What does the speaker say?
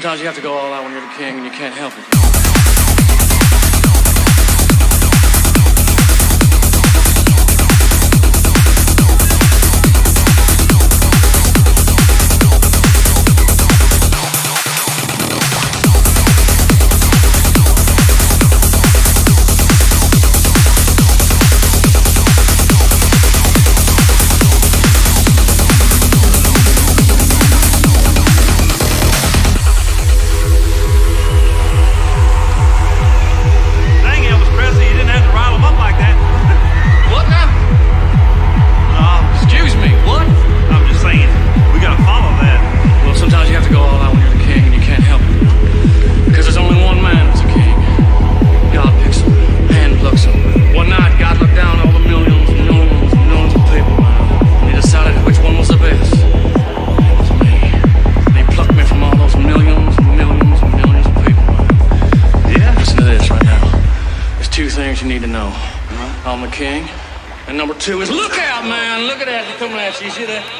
sometimes you have to go all out when you're the king and you can't help it. is look out, man. Look at that. They're coming at you. You see that?